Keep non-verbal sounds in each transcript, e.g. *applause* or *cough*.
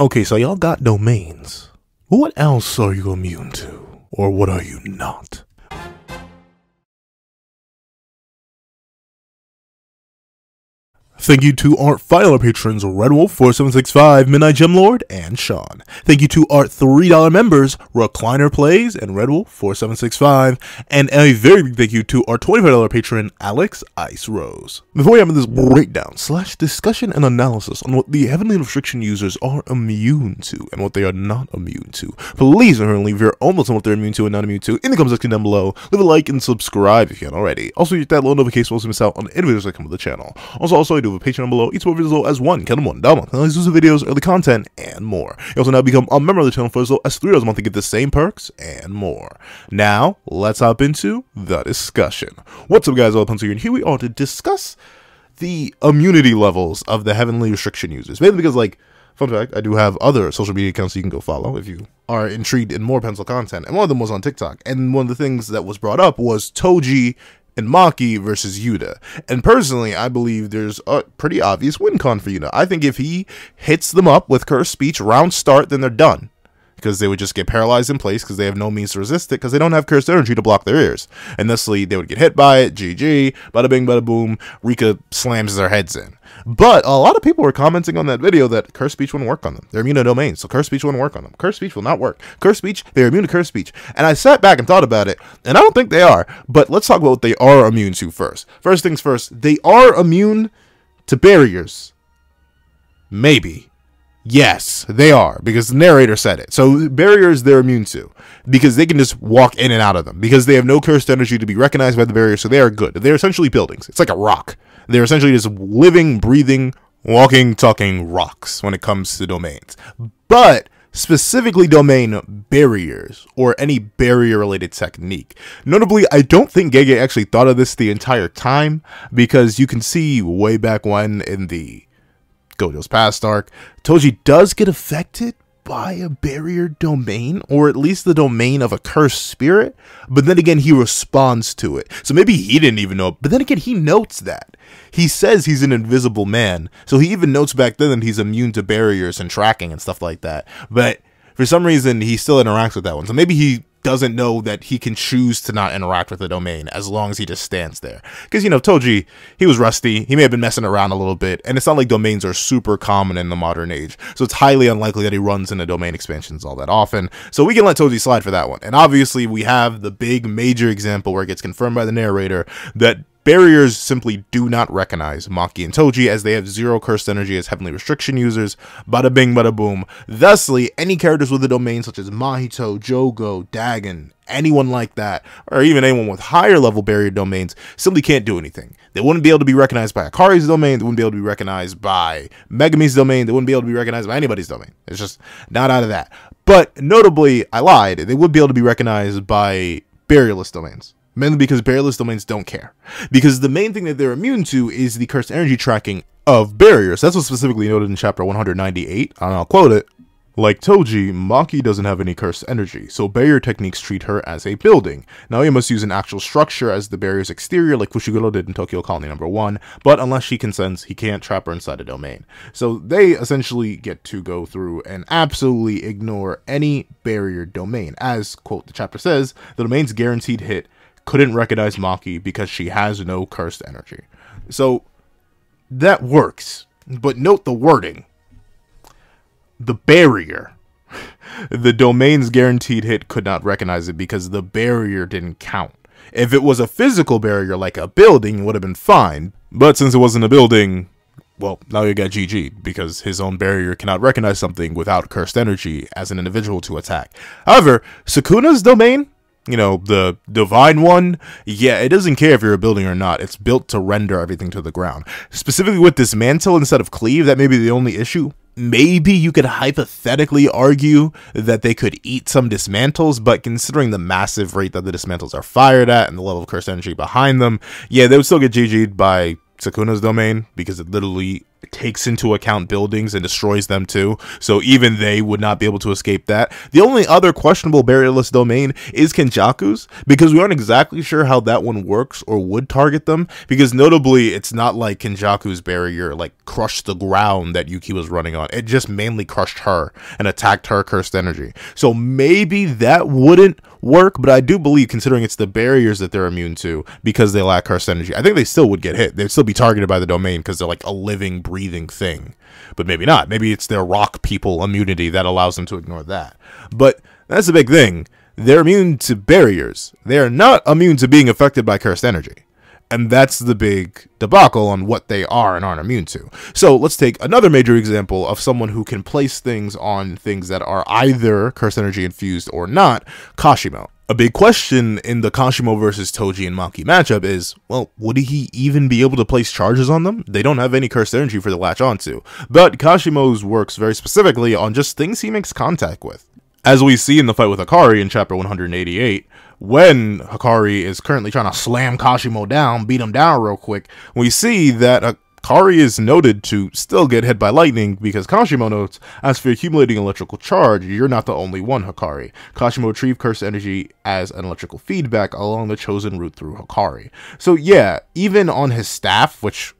Okay, so y'all got domains. What else are you immune to? Or what are you not? Thank you to our final patrons, Redwolf4765, Midnight Gem Lord, and Sean. Thank you to our $3 members, Recliner Plays and Redwolf4765. And a very big thank you to our $25 patron, Alex Ice Rose. Before we have this breakdown, slash discussion and analysis on what the Heavenly Restriction users are immune to and what they are not immune to, please remember to leave your own thoughts on what they're immune to and not immune to in the comment section down below. Leave a like and subscribe if you haven't already. Also, hit that little notification so you miss out on any videos that come to the channel. Also, also, I do have a Patreon below. Each more videos as as one, count one, down one, exclusive videos, early content, and more. You also now become a member of the channel for as low as three dollars a month to get the same perks and more. Now, let's hop into the discussion. What's up, guys? All Pencil here, and here we are to discuss the immunity levels of the heavenly restriction users. Mainly because, like, fun fact, I do have other social media accounts you can go follow if you are intrigued in more pencil content. And one of them was on TikTok. And one of the things that was brought up was Toji and Maki versus Yuta. And personally, I believe there's a pretty obvious win con for Yuta. I think if he hits them up with cursed speech round start, then they're done. Because they would just get paralyzed in place because they have no means to resist it because they don't have cursed energy to block their ears. And thusly, they would get hit by it. GG. Bada bing, bada boom. Rika slams their heads in. But a lot of people were commenting on that video that curse speech wouldn't work on them. They're immune to domain, so curse speech wouldn't work on them. Curse speech will not work. Curse speech, they're immune to curse speech. And I sat back and thought about it, and I don't think they are. But let's talk about what they are immune to first. First things first, they are immune to barriers. Maybe. Yes, they are, because the narrator said it. So barriers they're immune to, because they can just walk in and out of them, because they have no cursed energy to be recognized by the barrier, so they are good. They're essentially buildings. It's like a rock. They're essentially just living, breathing, walking, talking rocks when it comes to domains. But specifically domain barriers or any barrier related technique. Notably, I don't think Gege actually thought of this the entire time because you can see way back when in the Gojo's past arc, Toji does get affected by a barrier domain, or at least the domain of a cursed spirit, but then again, he responds to it. So maybe he didn't even know, but then again, he notes that. He says he's an invisible man, so he even notes back then that he's immune to barriers and tracking and stuff like that. But for some reason, he still interacts with that one. So maybe he doesn't know that he can choose to not interact with the domain as long as he just stands there. Because, you know, Toji, he was rusty. He may have been messing around a little bit. And it's not like domains are super common in the modern age. So it's highly unlikely that he runs into domain expansions all that often. So we can let Toji slide for that one. And obviously, we have the big major example where it gets confirmed by the narrator that Barriers simply do not recognize Maki and Toji as they have zero cursed energy as heavenly restriction users. Bada bing, bada boom. Thusly, any characters with a domain such as Mahito, Jogo, Dagon, anyone like that, or even anyone with higher level barrier domains, simply can't do anything. They wouldn't be able to be recognized by Hakari's domain, they wouldn't be able to be recognized by Megumi's domain, they wouldn't be able to be recognized by anybody's domain. It's just not out of that. But notably, I lied, they would be able to be recognized by barrierless domains mainly because barrierless domains don't care. Because the main thing that they're immune to is the cursed energy tracking of barriers. That's what's specifically noted in chapter 198, and I'll quote it. Like Toji, Maki doesn't have any cursed energy, so barrier techniques treat her as a building. Now you must use an actual structure as the barrier's exterior like Fushiguro did in Tokyo Colony number 1, but unless she consents, he can't trap her inside a domain. So they essentially get to go through and absolutely ignore any barrier domain. As, quote, the chapter says, the domain's guaranteed hit couldn't recognize Maki because she has no cursed energy. So that works. But note the wording. The barrier. *laughs* the domain's guaranteed hit could not recognize it because the barrier didn't count. If it was a physical barrier like a building, it would have been fine. But since it wasn't a building, well, now you got GG because his own barrier cannot recognize something without cursed energy as an individual to attack. However, Sukuna's domain you know, the divine one, yeah, it doesn't care if you're a building or not. It's built to render everything to the ground. Specifically with dismantle instead of cleave, that may be the only issue. Maybe you could hypothetically argue that they could eat some dismantles, but considering the massive rate that the dismantles are fired at and the level of curse energy behind them, yeah, they would still get GG'd by Sukuna's domain because it literally takes into account buildings and destroys them too. So even they would not be able to escape that. The only other questionable barrierless domain is Kenjaku's because we aren't exactly sure how that one works or would target them. Because notably, it's not like Kenjaku's barrier like crushed the ground that Yuki was running on. It just mainly crushed her and attacked her cursed energy. So maybe that wouldn't work, but I do believe, considering it's the barriers that they're immune to because they lack cursed energy, I think they still would get hit. They'd still be targeted by the domain because they're like a living, breathing thing. But maybe not. Maybe it's their rock people immunity that allows them to ignore that. But that's a big thing. They're immune to barriers. They are not immune to being affected by cursed energy. And that's the big debacle on what they are and aren't immune to. So let's take another major example of someone who can place things on things that are either cursed energy infused or not Kashimo. A big question in the Kashimo versus Toji and Maki matchup is, well, would he even be able to place charges on them? They don't have any cursed energy for the latch onto. But Kashimo's works very specifically on just things he makes contact with. As we see in the fight with Hakari in chapter 188, when Hakari is currently trying to slam Kashimo down, beat him down real quick, we see that uh, Hakari is noted to still get hit by lightning because Kashimo notes, as for accumulating electrical charge, you're not the only one, Hakari. Kashimo retrieved cursed energy as an electrical feedback along the chosen route through Hakari. So yeah, even on his staff, which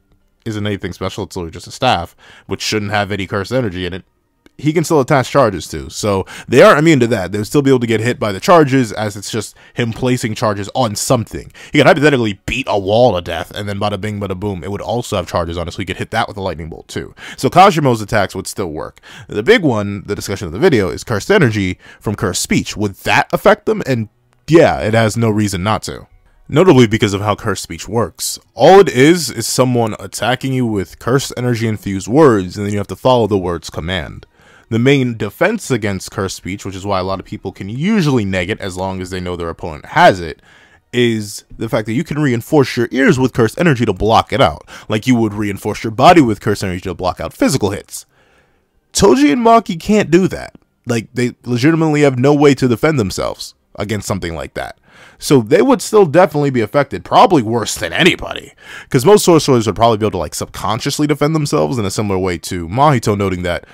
isn't anything special, it's literally just a staff, which shouldn't have any cursed energy in it, he can still attach charges to. So they are immune to that. They'll still be able to get hit by the charges as it's just him placing charges on something. He could hypothetically beat a wall to death and then bada bing bada boom. It would also have charges on it, so he could hit that with a lightning bolt too. So Kashimo's attacks would still work. The big one, the discussion of the video, is cursed energy from cursed speech. Would that affect them? And yeah, it has no reason not to notably because of how cursed speech works. All it is is someone attacking you with cursed energy infused words, and then you have to follow the word's command. The main defense against cursed speech, which is why a lot of people can usually neg it as long as they know their opponent has it, is the fact that you can reinforce your ears with cursed energy to block it out, like you would reinforce your body with cursed energy to block out physical hits. Toji and Maki can't do that. Like, they legitimately have no way to defend themselves against something like that. So they would still definitely be affected, probably worse than anybody. Because most sorcerers would probably be able to, like, subconsciously defend themselves in a similar way to Mahito, noting that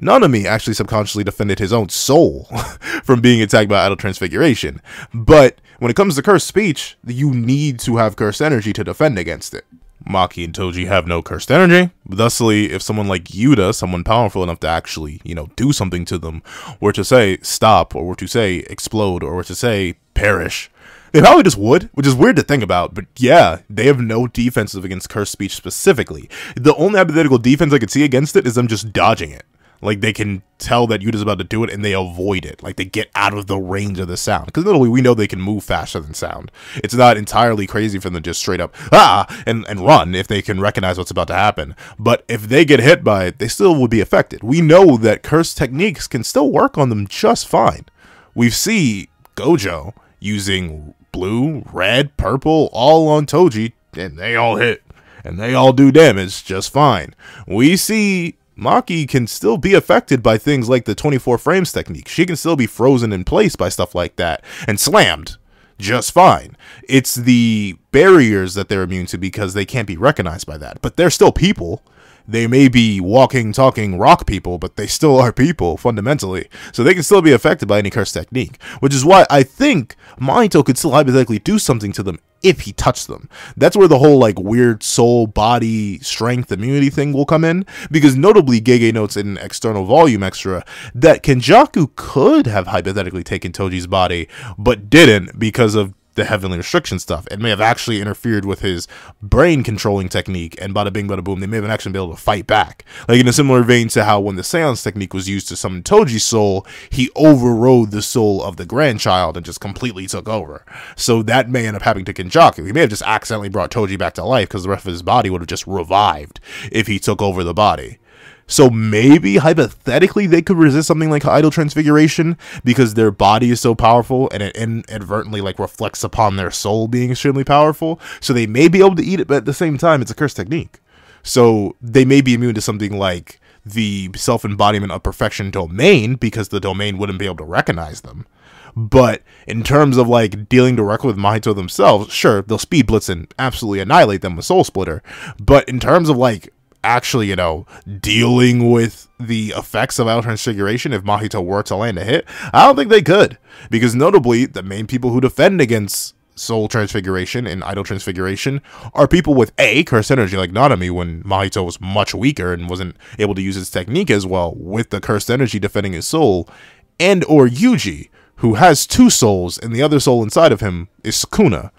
Nanami actually subconsciously defended his own soul *laughs* from being attacked by idle transfiguration. But when it comes to cursed speech, you need to have cursed energy to defend against it. Maki and Toji have no cursed energy. Thusly, if someone like Yuta, someone powerful enough to actually, you know, do something to them, were to say stop, or were to say explode, or were to say perish, they probably just would, which is weird to think about. But yeah, they have no defensive against cursed speech specifically. The only hypothetical defense I could see against it is them just dodging it. Like they can tell that Yuta's about to do it and they avoid it. Like they get out of the range of the sound. Because literally we know they can move faster than sound. It's not entirely crazy for them to just straight up ah and, and run if they can recognize what's about to happen. But if they get hit by it, they still would be affected. We know that curse techniques can still work on them just fine. We see Gojo using blue, red, purple, all on Toji, and they all hit. And they all do damage just fine. We see Maki can still be affected by things like the 24 frames technique. She can still be frozen in place by stuff like that and slammed just fine. It's the barriers that they're immune to because they can't be recognized by that. But they're still people. They may be walking, talking rock people, but they still are people fundamentally. So they can still be affected by any curse technique. Which is why I think Mahito could still hypothetically do something to them if he touched them. That's where the whole like weird soul, body, strength, immunity thing will come in. Because notably, Gege notes in external volume extra that Kenjaku could have hypothetically taken Toji's body, but didn't because of the heavenly restriction stuff. It may have actually interfered with his brain controlling technique, and bada bing, bada boom, they may have actually been able to fight back. Like in a similar vein to how when the seance technique was used to summon Toji's soul, he overrode the soul of the grandchild and just completely took over. So that may end up happening to Kenjaku. He may have just accidentally brought Toji back to life because the rest of his body would have just revived if he took over the body. So maybe hypothetically they could resist something like idle transfiguration because their body is so powerful and it inadvertently like reflects upon their soul being extremely powerful. So they may be able to eat it, but at the same time it's a cursed technique. So they may be immune to something like the self embodiment of perfection domain because the domain wouldn't be able to recognize them. But in terms of like dealing directly with Mahito themselves, sure, they'll speed blitz and absolutely annihilate them with Soul Splitter. But in terms of like actually, you know, dealing with the effects of Idle Transfiguration if Mahito were to land a hit? I don't think they could. Because notably, the main people who defend against Soul Transfiguration and Idol Transfiguration are people with A, Cursed Energy, like Nanami, when Mahito was much weaker and wasn't able to use his technique as well, with the Cursed Energy defending his soul, and or Yuji, who has two souls, and the other soul inside of him is Sukuna,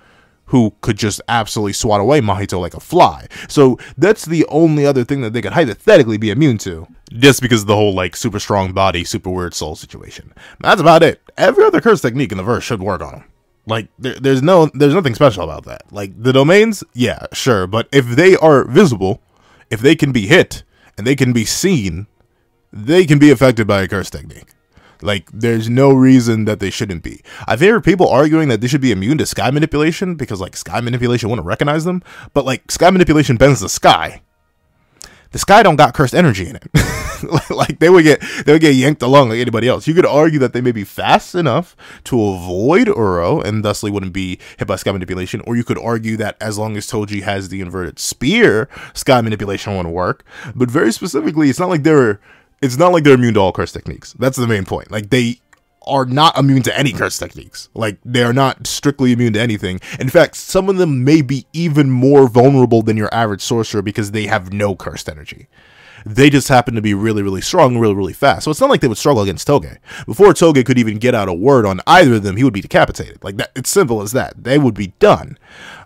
who could just absolutely swat away Mahito like a fly. So that's the only other thing that they could hypothetically be immune to. Just because of the whole like super strong body, super weird soul situation. That's about it. Every other curse technique in the verse should work on him. Like there, there's no there's nothing special about that. Like the domains, yeah, sure, but if they are visible, if they can be hit and they can be seen, they can be affected by a curse technique. Like, there's no reason that they shouldn't be. I've heard people arguing that they should be immune to sky manipulation because, like, sky manipulation wouldn't recognize them. But, like, sky manipulation bends the sky. The sky don't got cursed energy in it. *laughs* like they would get they would get yanked along like anybody else. You could argue that they may be fast enough to avoid Uro and thusly wouldn't be hit by sky manipulation, or you could argue that as long as Toji has the inverted spear, sky manipulation wouldn't work. But very specifically, it's not like they're it's not like they're immune to all curse techniques. That's the main point. Like they are not immune to any curse techniques. Like they are not strictly immune to anything. In fact, some of them may be even more vulnerable than your average sorcerer because they have no cursed energy. They just happen to be really, really strong, really, really fast. So it's not like they would struggle against Toge. Before Toge could even get out a word on either of them, he would be decapitated. Like that, it's simple as that. They would be done.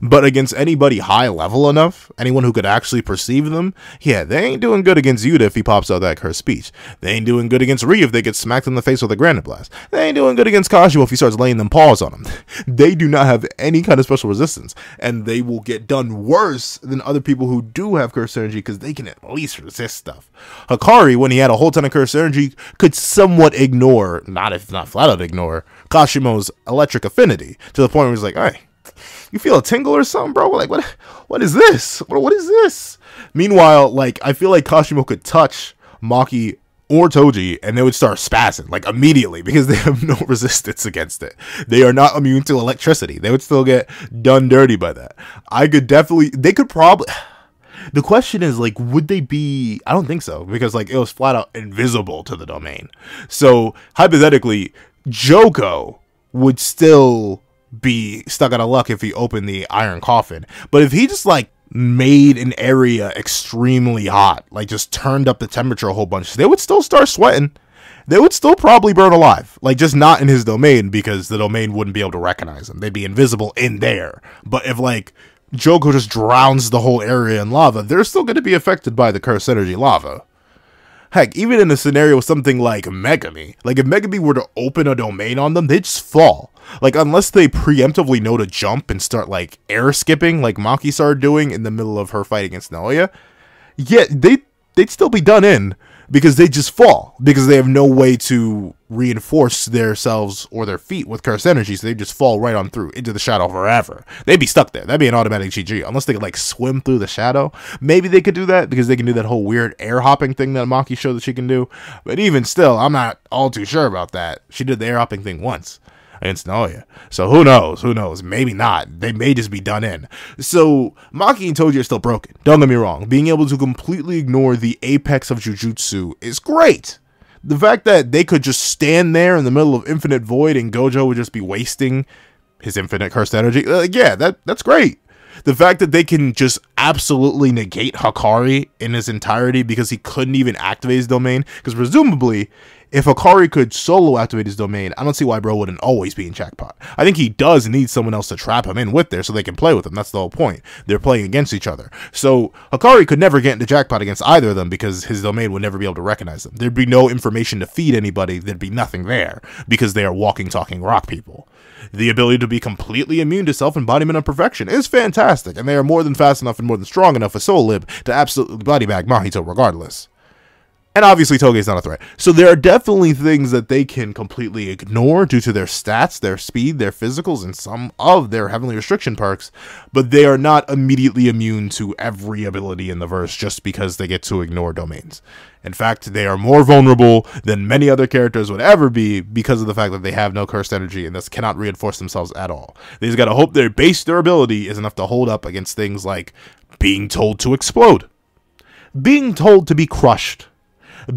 But against anybody high level enough, anyone who could actually perceive them, yeah, they ain't doing good against Yuta if he pops out that cursed speech. They ain't doing good against Ryu if they get smacked in the face with a granite blast. They ain't doing good against Kashimo if he starts laying them paws on them. *laughs* they do not have any kind of special resistance, and they will get done worse than other people who do have cursed energy because they can at least resist stuff. Hakari, when he had a whole ton of cursed energy, could somewhat ignore, not if not flat out ignore, Kashimo's electric affinity to the point where he's like, hey, you feel a tingle or something, bro? Like, what? What is this? What, what is this? Meanwhile, like, I feel like Kashimo could touch Maki or Toji and they would start spazzing like immediately because *laughs* they have no resistance against it. They are not immune to electricity. They would still get done dirty by that. I could definitely, they could probably. *sighs* The question is like, would they be? I don't think so because like it was flat out invisible to the domain. So hypothetically, Jogo would still be stuck out of luck if he opened the iron coffin. But if he just like made an area extremely hot, like just turned up the temperature a whole bunch, they would still start sweating. They would still probably burn alive, like just not in his domain because the domain wouldn't be able to recognize them. They'd be invisible in there. But if like Jogo just drowns the whole area in lava, they're still going to be affected by the cursed energy lava. Heck, even in a scenario with something like Megumi, like if Megumi were to open a domain on them, they'd just fall. Like unless they preemptively know to jump and start like air skipping, like Maki started doing in the middle of her fight against Naoya, yeah, they they'd still be done in because they just fall because they have no way to reinforce themselves or their feet with cursed energy, so they just fall right on through into the shadow forever. They'd be stuck there. That'd be an automatic GG unless they could like swim through the shadow. Maybe they could do that because they can do that whole weird air hopping thing that Maki showed that she can do. But even still, I'm not all too sure about that. She did the air hopping thing once against Naoya. So who knows? Who knows? Maybe not. They may just be done in. So Maki and Toji are still broken. Don't get me wrong. Being able to completely ignore the apex of Jujutsu is great. The fact that they could just stand there in the middle of Infinite Void and Gojo would just be wasting his infinite cursed energy, uh, yeah, that that's great. The fact that they can just absolutely negate Hakari in his entirety because he couldn't even activate his domain, because presumably if Hakari could solo activate his domain, I don't see why bro wouldn't always be in jackpot. I think he does need someone else to trap him in with there so they can play with him. That's the whole point. They're playing against each other. So Hakari could never get into jackpot against either of them because his domain would never be able to recognize them. There'd be no information to feed anybody. There'd be nothing there because they are walking, talking rock people. The ability to be completely immune to self embodiment of perfection is fantastic, and they are more than fast enough and more than strong enough with Soul Lib to absolutely body bag Mahito regardless. And obviously, Toge's not a threat. So there are definitely things that they can completely ignore due to their stats, their speed, their physicals, and some of their heavenly restriction perks, but they are not immediately immune to every ability in the verse just because they get to ignore domains. In fact, they are more vulnerable than many other characters would ever be because of the fact that they have no cursed energy and thus cannot reinforce themselves at all. They just gotta hope their base durability is enough to hold up against things like being told to explode being told to be crushed,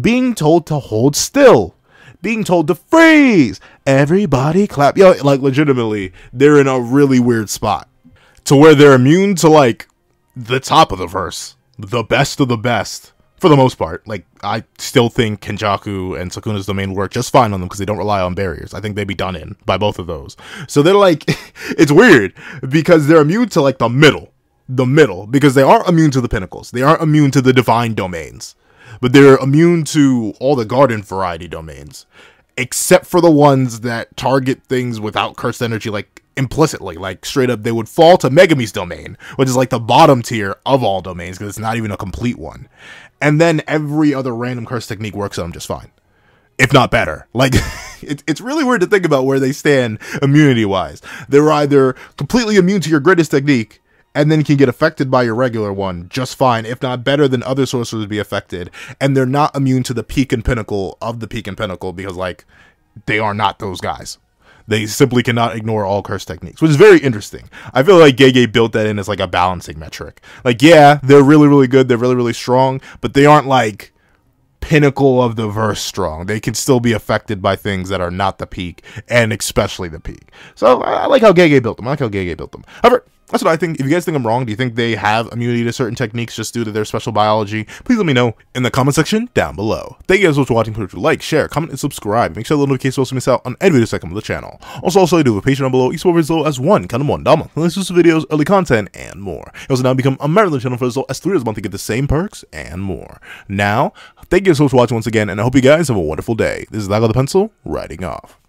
being told to hold still, being told to freeze. Everybody clap. Yo, like legitimately, they're in a really weird spot to where they're immune to like the top of the verse, the best of the best for the most part. Like I still think Kenjaku and Sukuna's domain work just fine on them because they don't rely on barriers. I think they'd be done in by both of those. So they're like, *laughs* it's weird because they're immune to like the middle, the middle because they aren't immune to the pinnacles. They aren't immune to the divine domains, but they're immune to all the garden variety domains, except for the ones that target things without cursed energy, like implicitly, like straight up, they would fall to Megumi's domain, which is like the bottom tier of all domains because it's not even a complete one. And then every other random curse technique works on them just fine, if not better. Like *laughs* it, it's really weird to think about where they stand immunity wise. They're either completely immune to your greatest technique. And then can get affected by your regular one just fine, if not better than other sorcerers would be affected. And they're not immune to the peak and pinnacle of the peak and pinnacle because, like, they are not those guys. They simply cannot ignore all curse techniques, which is very interesting. I feel like Gege built that in as like a balancing metric. Like, yeah, they're really, really good, they're really, really strong, but they aren't like pinnacle of the verse strong. They can still be affected by things that are not the peak, and especially the peak. So I, like how Gege built them. I like how Gege built them. However, that's what I think. If you guys think I'm wrong, do you think they have immunity to certain techniques just due to their special biology? Please let me know in the comment section down below. Thank you guys so much for watching. Please like, share, comment, and subscribe. Make sure the notifications also miss out on any videos that come to the channel. Also, also I do a Patreon below, one as low as one, kind of one dollar. Exclusive videos, early content, and more. You also now become a Maryland channel for as low as three dollars a month to get the same perks and more. Now, thank you guys so much for watching once again, and I hope you guys have a wonderful day. This is Lago the Pencil, writing off.